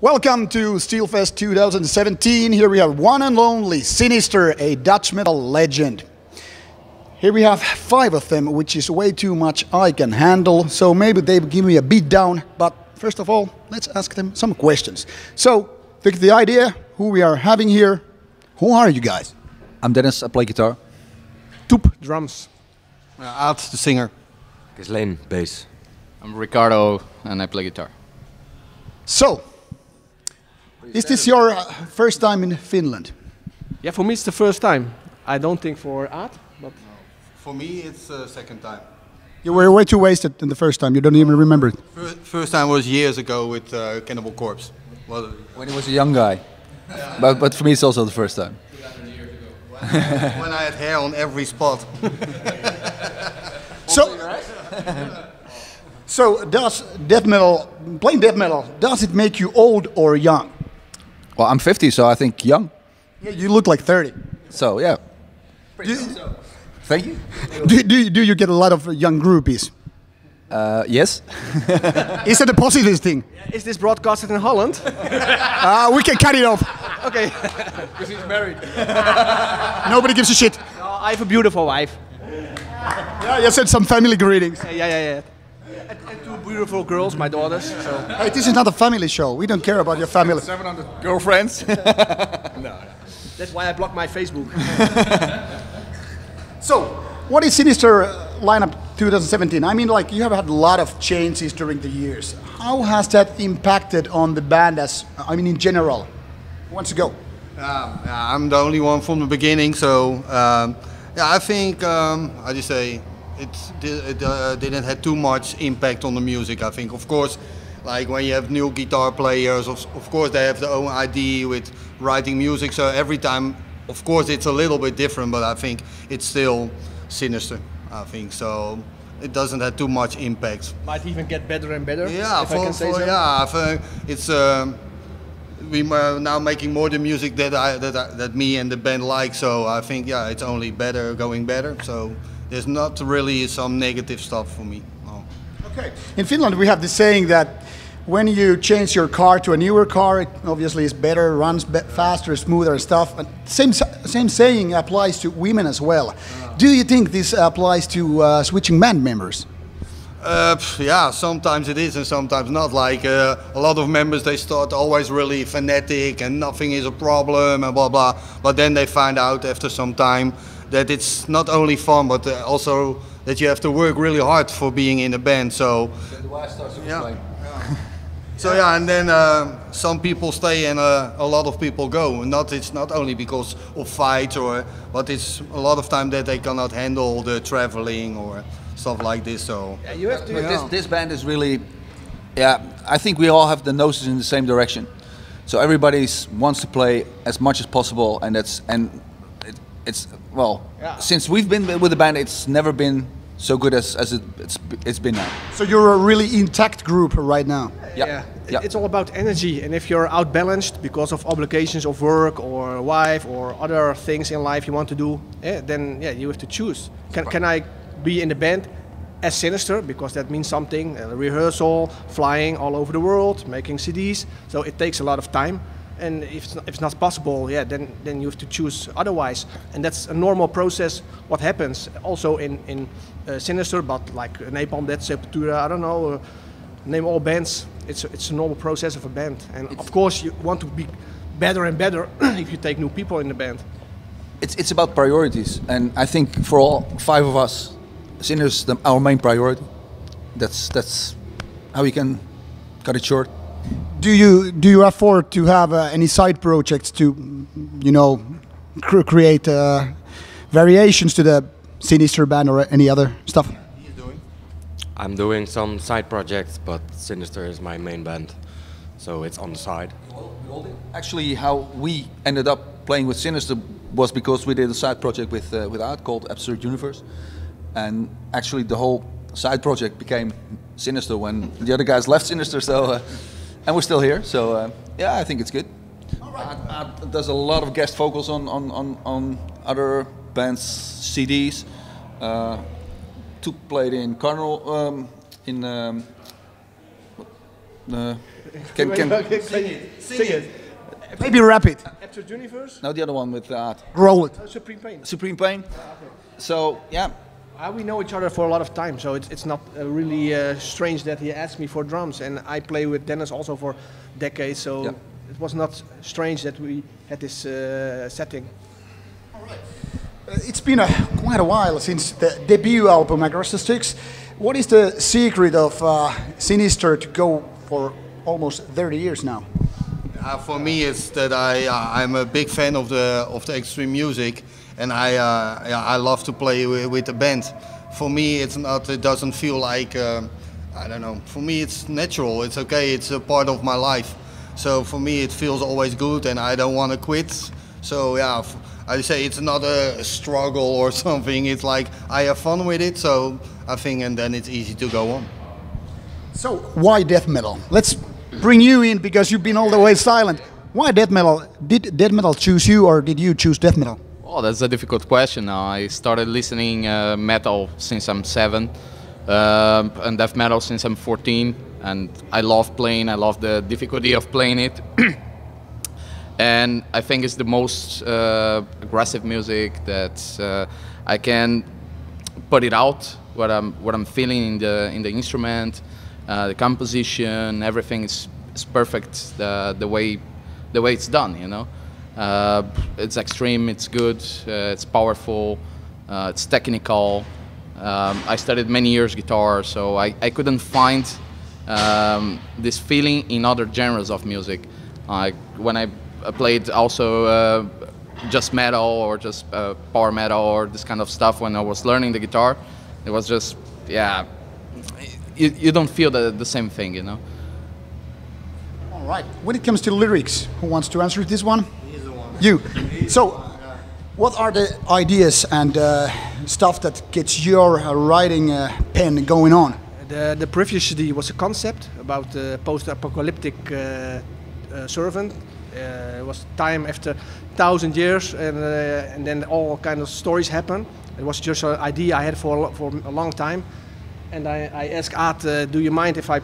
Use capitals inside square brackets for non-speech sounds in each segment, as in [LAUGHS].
Welcome to Steelfest 2017. Here we have one and only Sinister, a Dutch metal legend. Here we have five of them, which is way too much I can handle, so maybe they will give me a beat down, but first of all, let's ask them some questions. So, think the idea, who we are having here. Who are you guys? I'm Dennis, I play guitar. Toep, drums. Uh, Aad, the singer. Ghislaine, bass. I'm Ricardo and I play guitar. So, is this your uh, first time in Finland? Yeah, for me it's the first time. I don't think for Aad, but For me, it's the second time. You were way too wasted in the first time, you don't even remember it. Fir- First time was years ago with uh, Cannibal Corpse. Well, When he was a young guy. But, but for me, it's also the first time. when I had hair on every spot. So, [LAUGHS] so does death metal, playing death metal, does it make you old or young? Well, I'm 50, so I think young. Yeah, you look like 30. So, yeah. Do, Thank you. do, do, do you get a lot of young groupies? Uh, yes. [LAUGHS] Is that a positive thing? is this broadcasted in Holland? Uh, [LAUGHS] we can cut it off. okay. [LAUGHS] Because he's married. Nobody gives a shit. No, I have a beautiful wife. Yeah, you said some family greetings. Yeah, yeah, yeah. And, and two beautiful girls, my daughters. So Hey, this is not a family show. We don't care about your family. 700 girlfriends. [LAUGHS] that's why I blocked my Facebook. [LAUGHS] So, what is Sinister uh, lineup 2017? I mean, like, you have had a lot of changes during the years. How has that impacted on the band as, I mean, in general? Who wants to go? Um, I'm the only one from the beginning, so um, yeah, I think um, how do you say it, it uh, didn't have too much impact on the music. I think, of course, like when you have new guitar players, of, of course they have their own idea with writing music. So every time, of course, it's a little bit different, but I think it's still sinister. I think so. It doesn't have too much impact. Might even get better and better. Yeah, if I for, can say for- so. yeah, I think it's um, we are now making more the music that I that I, that me and the band like. So I think yeah, it's only better, going better. So there's not really some negative stuff for me. No. Okay. In Finland, we have the saying that when you change your car to a newer car, it obviously is better, runs be- faster, smoother, and stuff. But same same saying applies to women as well. Do you think this applies to uh, switching band members? Uh, yeah, sometimes it is and sometimes not. Like uh, a lot of members, they start always really fanatic and nothing is a problem and blah blah. But then they find out after some time that it's not only fun, but uh, also that you have to work really hard for being in a band. So yeah. [LAUGHS] So yeah, and then uh, some people stay and uh, a lot of people go. And not it's not only because of fights or, but it's a lot of time that they cannot handle the traveling or stuff like this. So Yeah, you have to. But this, this band is really, yeah, I think we all have the noses in the same direction. So everybody wants to play as much as possible, and that's and it, it's well, Yeah. since we've been with the band, it's never been so good as, as it, it's it's been now. So you're a really intact group right now. Yeah. It- Yeah. It's all about energy, and if you're outbalanced because of obligations of work or wife or other things in life you want to do, eh, then yeah, you have to choose. Can, can I be in the band as Sinister because that means something? Uh, rehearsal, flying all over the world, making CDs. So it takes a lot of time, and if it's not, if it's not possible, yeah, then then you have to choose otherwise, and that's a normal process. What happens also in in uh, Sinister, but like Napalm Death, Sepultura, I don't know. Uh, name all bands. It's a, it's a normal process of a band, and of course you want to be better and better [CLEARS THROAT] if you take new people in the band. It's it's about priorities, and I think for all five of us, Sinner's the, our main priority. That's that's how we can cut it short. Do you do you afford to have uh, any side projects to, you know, cr- create uh, variations to the Sinister band or any other stuff? doing. I'm doing some side projects, but Sinister is my main band, so it's on the side. Actually, how we ended up playing with Sinister was because we did a side project with uh, with Aad called Absurd Universe, and actually the whole side project became Sinister when the other guys left Sinister. So, uh, and we're still here. So uh, yeah, I think it's good. Aad, Aad does a lot of guest vocals on on on, on other bands' CDs. Uh, Toep played in Carnival um, in um, uh, Can, can, [LAUGHS] Sing it. Sing it. Maybe rapid. Absurd Universe. no, the other one with uh, Roll it. Uh, Supreme Pain. Supreme Pain. So yeah, Uh, we know each other for a lot of time, so it's, it's not uh, really uh, strange that he asked me for drums. And I play with Dennis also for decades, so Yeah. it was not strange that we had this uh, setting. It's been a, quite a while since the debut album, Across the Styx. What is the secret of uh, Sinister to go for almost 30 years now? Uh, for me, it's that I uh, I'm a big fan of the of the extreme music, and I uh, yeah, I love to play with, the band. For me, it's not. It doesn't feel like uh, I don't know. For me, it's natural. It's okay. It's a part of my life. So for me, it feels always good, and I don't want to quit. So yeah, I say it's not a struggle or [LAUGHS] something. It's like I have fun with it. So I think, and then it's easy to go on. So, why death metal? Let's bring you in because you've been all the way silent. Why death metal? Did death metal choose you or did you choose death metal? Well, that's a difficult question. Now I started listening uh, metal since I'm seven, um, and death metal since I'm 14, and I love playing. I love the difficulty of playing it, [CLEARS THROAT] and I think it's the most uh, aggressive music that uh, I can put it out. What I'm what I'm feeling in the in the instrument, uh, the composition, everything is, is perfect. The the way the way it's done, you know. Uh, it's extreme, it's good, uh, it's powerful, uh, it's technical. Um, I studied many years guitar, so I, I couldn't find um, this feeling in other genres of music. Like when I played also uh, just metal or just uh, power metal or this kind of stuff when I was learning the guitar, it was just, yeah, you, you don't feel the, the same thing, you know. All right. When it comes to lyrics, who wants to answer this one? You. So, what are the ideas and uh, stuff that gets your uh, writing uh, pen going on? The, the previous CD was a concept about the post-apocalyptic uh, uh, servant. Uh, it was time after thousand years, and, uh, and then all kind of stories happen. It was just an idea I had for a, for a long time, and I, I asked Aad, uh, "Do you mind if I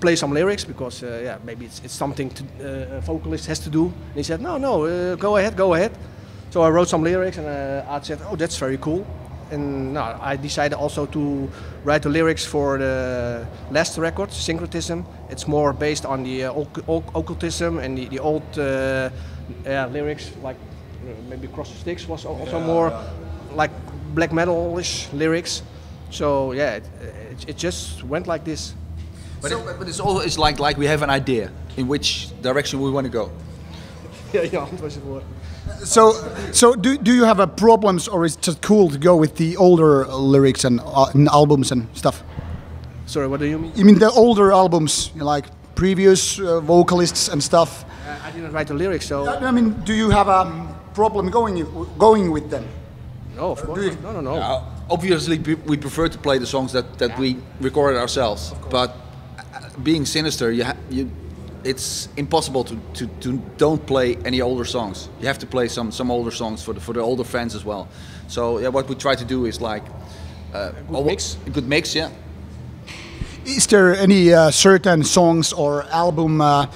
play some lyrics? Because uh, yeah, maybe it's, it's something to, uh, a vocalist has to do." And he said, "No, no, uh, go ahead, go ahead." So I wrote some lyrics, and uh, Aad said, "Oh, that's very cool." And no, I decided also to write the lyrics for the last record, Syncretism. It's more based on the uh, occ- occ- occultism and the, the old uh, yeah, lyrics, like maybe Cross the Styx was al- also more like black metal-ish lyrics. So yeah, it, it, it just went like this. But, it, but it's always like like we have an idea in which direction we want to go. ja, ja, dat was het woord. So, so do, do you have a problems or is it just cool to go with the older lyrics and, uh, and albums and stuff? Sorry, what do you mean? You mean the older albums, like previous uh, vocalists and stuff? Uh, I didn't write the lyrics, so I mean, do you have a problem going going with them? no, of course, you- not. no, no, no. Uh, obviously, we we prefer to play the songs that, that we recorded ourselves. But being sinister, you, ha- you it's impossible to, to, to don't play any older songs. You have to play some, some older songs for the for the older fans as well. So yeah, what we try to do is like uh, a mix. a good mix, yeah. Is there any uh, certain songs or album uh,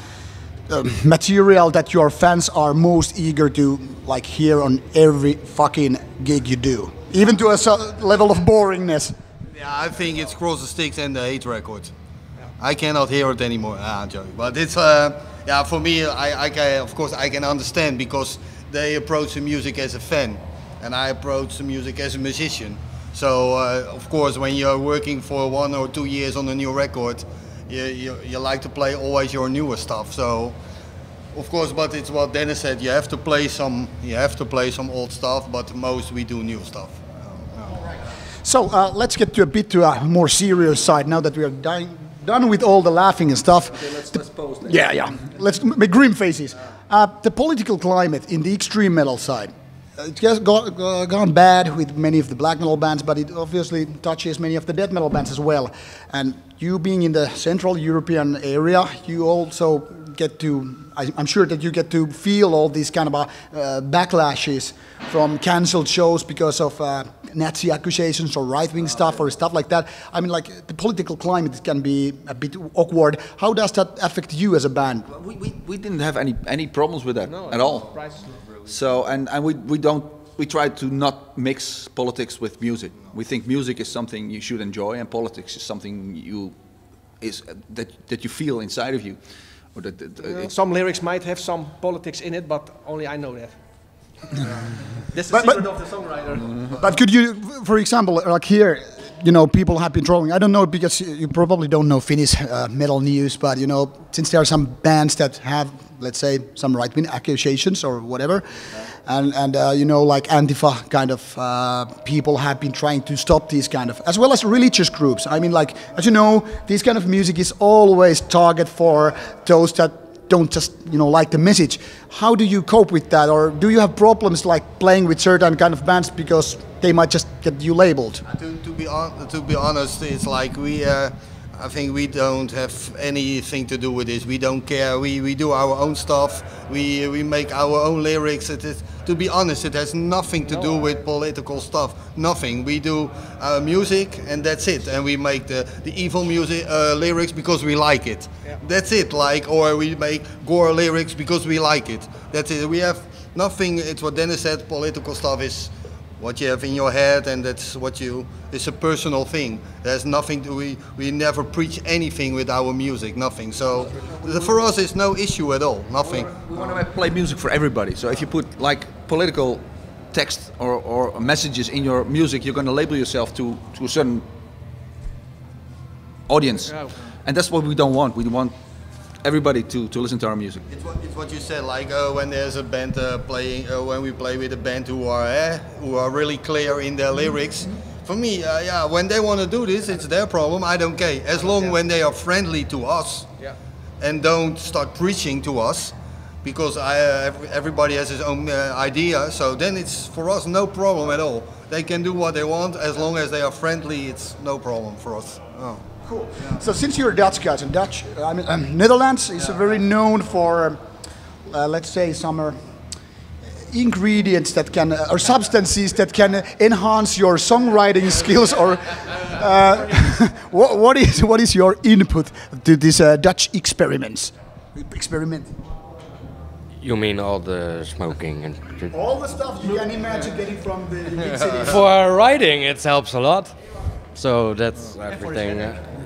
uh, material that your fans are most eager to like hear on every fucking gig you do, even to a so- level of boringness? Yeah, I think it's Cross the Styx and the Hate record. I cannot hear it anymore. Ah. But it's uh, yeah, for me, I, I can, of course I can understand because they approach the music as a fan, and I approach the music as a musician. So uh, of course, when you're working for one or two years on a new record, you, you, you like to play always your newer stuff. So of course, but it's what Dennis said. You have to play some, you have to play some old stuff, but most we do new stuff. So uh, let's get to a bit to a more serious side now that we are dying, done with all the laughing and stuff. let's, let's pose then. Yeah, yeah. Let's make grim faces. Uh, the political climate in the extreme metal side. it has got, uh, gone bad with many of the black metal bands, but it obviously touches many of the death metal bands as well. And you being in the Central European area, you also get to, I, I'm sure that you get to feel all these kind of uh, backlashes from cancelled shows because of uh, Nazi accusations or right-wing stuff or stuff like that. I mean, like the political climate can be a bit awkward. How does that affect you as a band? We, we, we didn't have any, any problems with that at all. Surprise. So and, and we, we don't we try to not mix politics with music. We think music is something you should enjoy, and politics is something you is that that you feel inside of you. Or that, that, uh, it's- Some lyrics might have some politics in it, but only I know that. That's the But- but- of the songwriter. But could you, for example, like here, you know, people have been drawing. I don't know because you probably don't know Finnish uh, metal news, but you know, since there are some bands that have, let's say, some right-wing accusations or whatever, and and uh, you know, like Antifa kind of uh, people have been trying to stop these kind of, as well as religious groups. I mean, like as you know, this kind of music is always target for those that don't just you know like the message. How do you cope with that, or do you have problems like playing with certain kind of bands because they might just get you labeled? To, to be on, to be honest, it's like we. Uh, I think we don't have anything to do with this. We don't care. We, we do our own stuff. We we make our own lyrics. It is, to be honest, it has nothing to do with political stuff. Nothing. We do our music and that's it. And we make the, the evil music uh, lyrics because we like it. That's it. Like or we make gore lyrics because we like it. That's it. We have nothing. It's what Dennis said. Political stuff is what you have in your head and that's what you it's a personal thing there's nothing to, we we never preach anything with our music nothing so for us it's no issue at all nothing we want to play music for everybody. So if you put like political text or, or messages in your music, you're going to label yourself to, to a certain audience, Yeah. And that's what we don't want. We want everybody to, to listen to our music. it's what, it's what you said like uh, when there's a band uh, playing uh, when we play with a band who are eh, who are really clear in their lyrics for me uh, yeah when they want to do this it's their problem i don't care as long when they are friendly to us Yeah. and don't start preaching to us because I, uh, everybody has his own uh, idea so then it's for us no problem at all they can do what they want as long as they are friendly it's no problem for us oh. Cool. So since you're Dutch guys, and Dutch, I mean, um, Netherlands is very known for, um, uh, let's say, some uh, ingredients that can, uh, or substances that can uh, enhance your songwriting skills. Or uh, [LAUGHS] what, what is what is your input to these uh, Dutch experiments? Experiment. You mean all the smoking and All the stuff you can imagine getting from the big cities. [LAUGHS] for writing it helps a lot. So that's everything,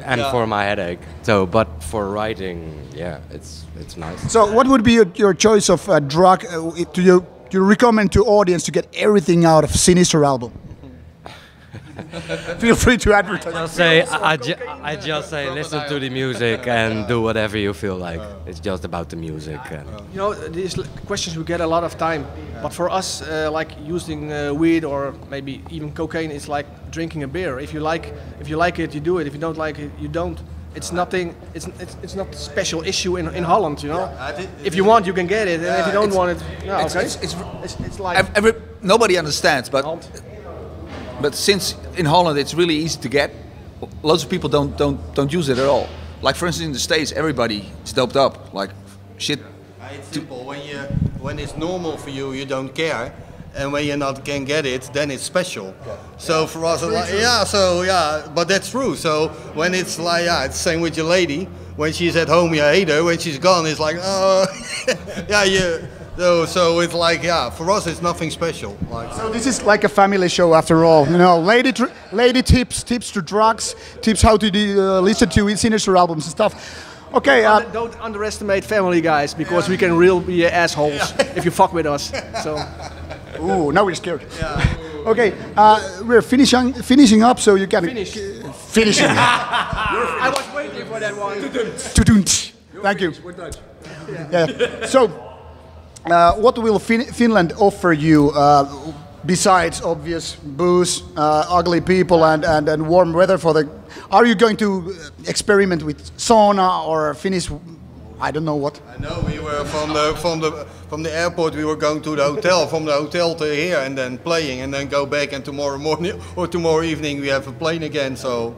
and for my headache. So, but for writing, yeah, it's it's nice. So, what would be your, your choice of uh, drug? Uh, do you do you recommend to audience to get everything out of Sinister album? [LAUGHS] Feel free to advertise. I'll say I, I, ju- I just say listen to the music and do whatever you feel like. It's just about the music. And You know, these questions we get a lot of time, but for us, uh, like using uh, weed or maybe even cocaine, it's like drinking a beer. If you like, if you like it, you do it. If you don't like it, you don't. It's nothing. It's it's, it's not a special issue in, in Holland, you know. I did- if you want, you can get it, and if you don't want it, no, it's- okay. it's- it's- it's, it's like Every, nobody understands, but Holland. But since in Holland it's really easy to get, lots of people don't don't don't use it at all. Like for instance, in the states, everybody is doped up. Like shit. Ah, it's simple. When you when it's normal for you, you don't care, and when you not can get it, then it's special. Yeah. So for us, like, yeah. So yeah, but that's true. So when it's like yeah, it's same with your lady. When she's at home, you hate her. When she's gone, it's like oh, [LAUGHS] yeah, you. So so it's like yeah. For us, it's nothing special. Like So this is like a family show after all. You know, lady, tr- lady tips, tips to drugs, tips how to do, uh, listen to Sinister albums and stuff. Okay, uh, Don't- don't underestimate family guys because we can real be assholes if you fuck with us. So ooh, now we're scared. [LAUGHS] Okay, uh, we're finishing finishing up, so you can Finish. finishing. [LAUGHS] I was waiting for that one. Tudunt. Thank you. Yeah. So, uh, what will fin- Finland offer you uh, besides obvious booze, uh, ugly people, and, and, and warm weather for the? Are you going to uh, experiment with sauna or Finnish I don't know what. I know we were from the from the from the airport. We were going to the hotel, from the hotel to here, and then playing, and then go back. And tomorrow morning [LAUGHS] or tomorrow evening we have a plane again. So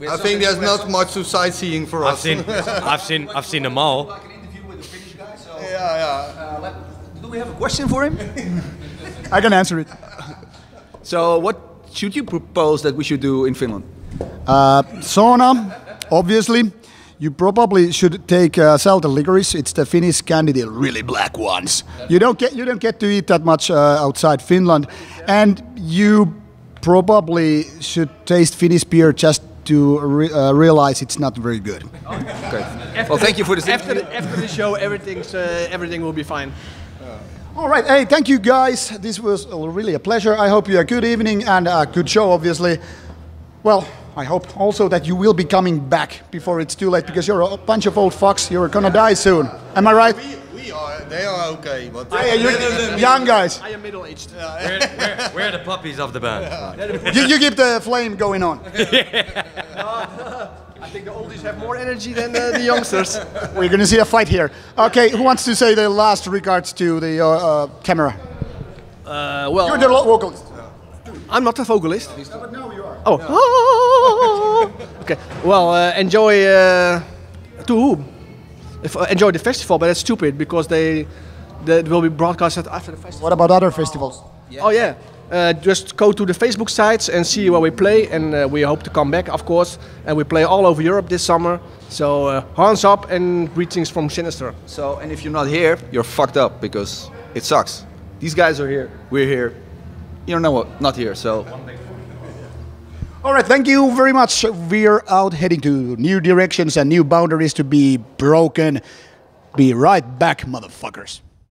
I think there's not much to sightseeing for I've us. seen, [LAUGHS] I've seen, I've seen them all. Yeah, yeah. uh, let, do we have a question for him? [LAUGHS] I can answer it. so, what should you propose that we should do in Finland? Sauna, obviously. You probably should take uh, Salta licorice. It's the Finnish candy, the really black ones. You don't get you don't get to eat that much uh, outside Finland, and you probably should taste Finnish beer just to re- uh, realize it's not very good. Okay. Well, thank you for this After the, after the show, everything's uh, everything will be fine. All right, hey, thank you guys. This was really a pleasure. I hope you had a good evening and a good show, obviously. Well, I hope also that you will be coming back before it's too late because you're a bunch of old fucks. You're gonna die soon. Am I right? We, we are. They are okay, but Yeah, you're young guys. I am middle aged. We're, we're, we're the puppies of the band. You, you keep the flame going on. [LAUGHS] I think the oldies have more energy than uh, the youngsters. [LAUGHS] We're gonna see a fight here. Okay, who wants to say the last regards to the uh, uh, camera? Uh, well, You're the lo- vocalist. I'm not a vocalist. But now you are. Oh. Okay. Well, uh, enjoy uh, to whom? If, uh, enjoy the festival, but that's stupid because they, they it will be broadcasted after the festival. What about other festivals? Oh yeah. Uh, just go to the Facebook sites and see where we play, and uh, we hope to come back, of course. And we play all over Europe this summer. So uh, hands up and greetings from Sinister. So, and if you're not here, you're fucked up because it sucks. These guys are here, we're here. You're no, not here, so All right, thank you very much. We're out heading to new directions and new boundaries to be broken. Be right back, motherfuckers.